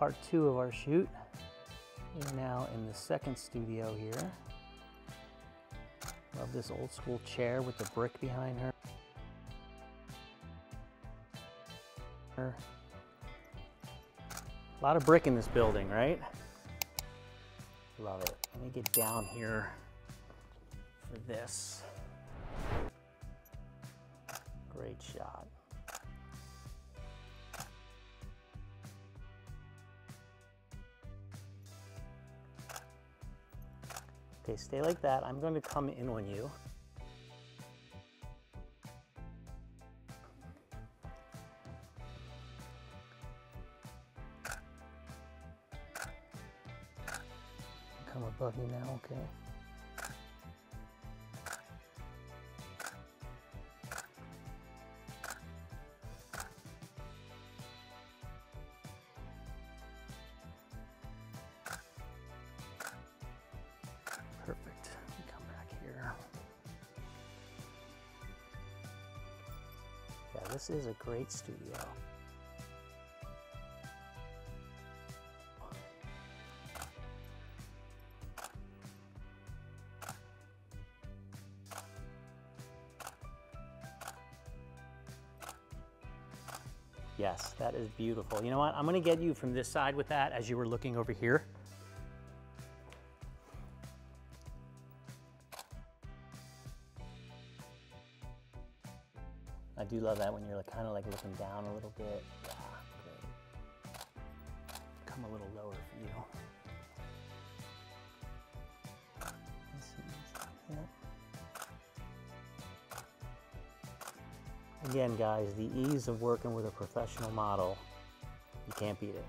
part two of our shoot. We're now in the second studio here. Love this old school chair with the brick behind her. A lot of brick in this building, right? Love it. Let me get down here for this. Great shot. Okay, stay like that. I'm going to come in on you. Come above you now, okay? This is a great studio. Yes, that is beautiful. You know what? I'm gonna get you from this side with that as you were looking over here. I do love that when you're like, kind of like looking down a little bit. Great. Come a little lower for you. Again, guys, the ease of working with a professional model, you can't beat it.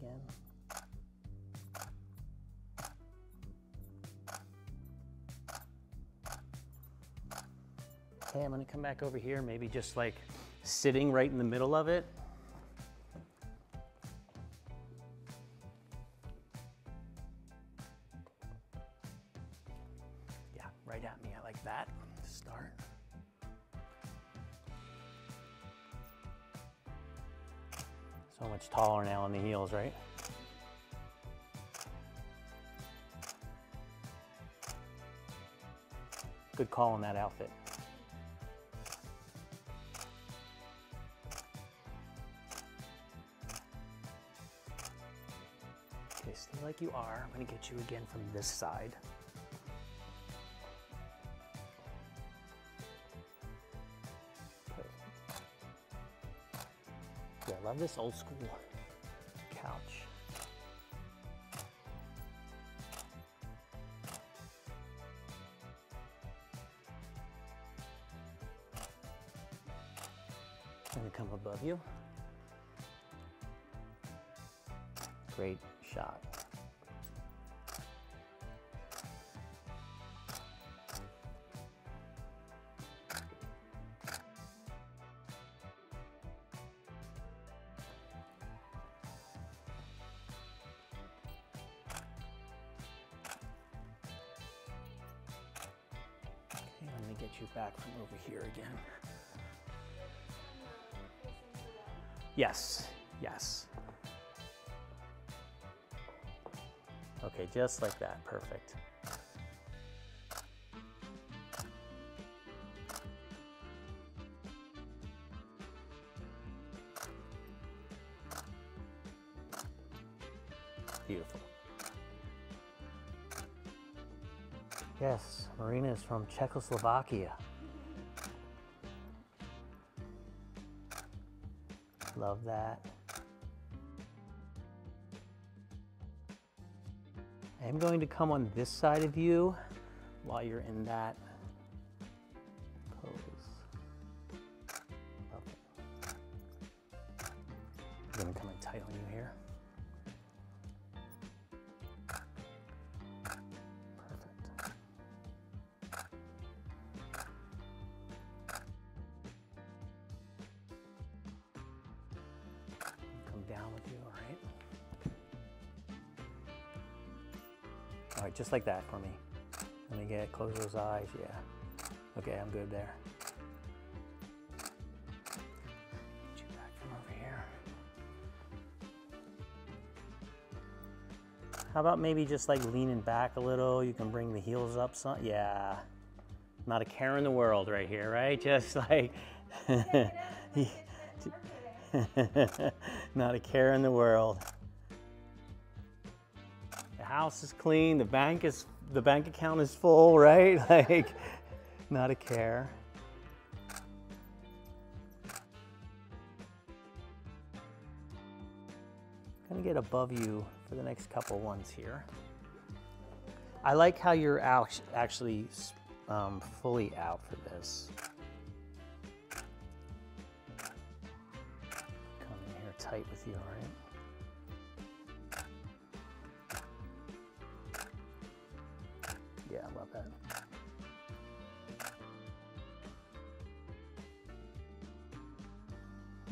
Again. Okay, I'm gonna come back over here, maybe just like sitting right in the middle of it. So much taller now on the heels, right? Good call on that outfit. Okay, stay like you are. I'm gonna get you again from this side. Love this old school couch. I'm gonna come above you. Great shot. Back from over here again. Yes, yes. Okay, just like that, perfect. From Czechoslovakia. Love that. I'm going to come on this side of you while you're in that pose. It. I'm gonna come in tight on you here. All right, just like that for me. Let me get, close those eyes, yeah. Okay, I'm good there. Get you back from over here. How about maybe just like leaning back a little? You can bring the heels up some, yeah. Not a care in the world right here, right? Just like, not a care in the world. House is clean, the bank is, the bank account is full, right? Like, not a care. gonna get above you for the next couple ones here. I like how you're out, actually um, fully out for this. Come in here tight with you, all right? Yeah, I love that.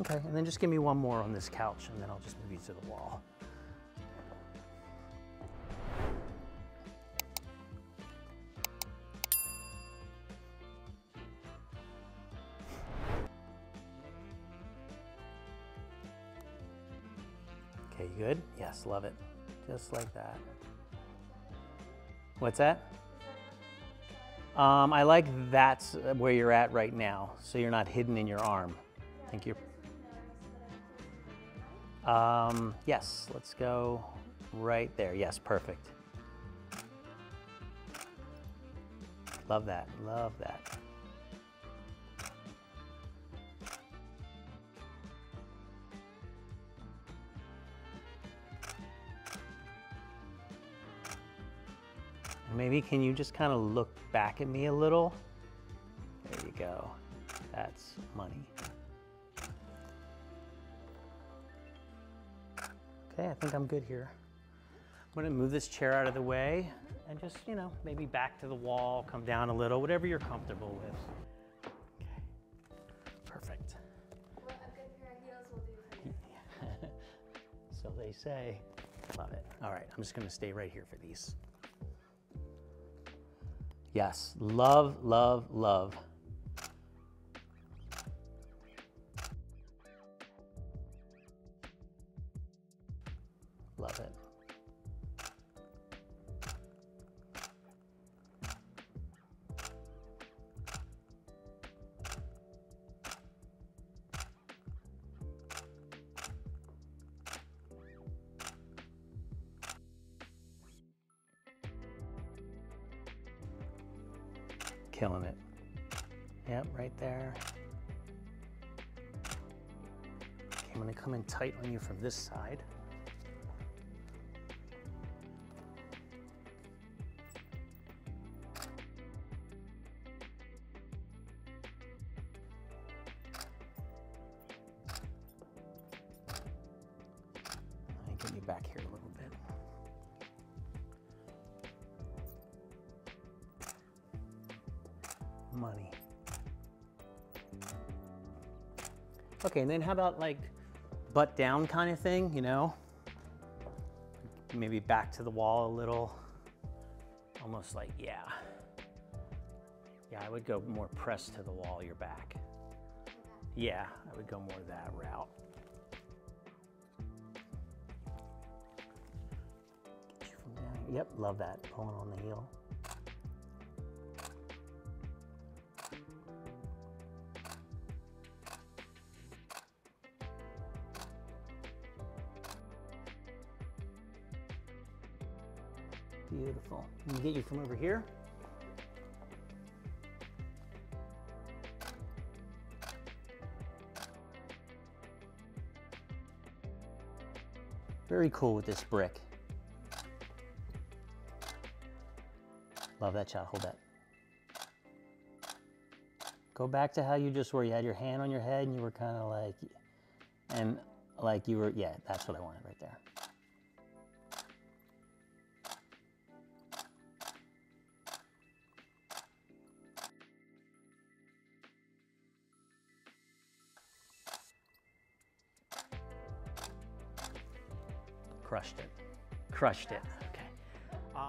Okay, and then just give me one more on this couch and then I'll just move you to the wall. Okay, good? Yes, love it. Just like that. What's that? Um, I like that's where you're at right now, so you're not hidden in your arm. Thank you. Um, yes, let's go right there. Yes, perfect. Love that, love that. Maybe can you just kind of look back at me a little? There you go. That's money. Okay, I think I'm good here. I'm gonna move this chair out of the way and just, you know, maybe back to the wall, come down a little, whatever you're comfortable with. Okay, perfect. So they say. Love it. All right, I'm just gonna stay right here for these. Yes, love, love, love. Love it. Killing it. Yep, right there. Okay, I'm gonna come in tight on you from this side. Money. Okay, and then how about like butt down kind of thing, you know? Maybe back to the wall a little. Almost like, yeah. Yeah, I would go more pressed to the wall, your back. Yeah, I would go more that route. Yep, love that, pulling on the heel. Get you from over here. Very cool with this brick. Love that shot, hold that. Go back to how you just were. You had your hand on your head and you were kind of like, and like you were, yeah, that's what I wanted right there. Crushed it. Crushed it. Okay. Uh,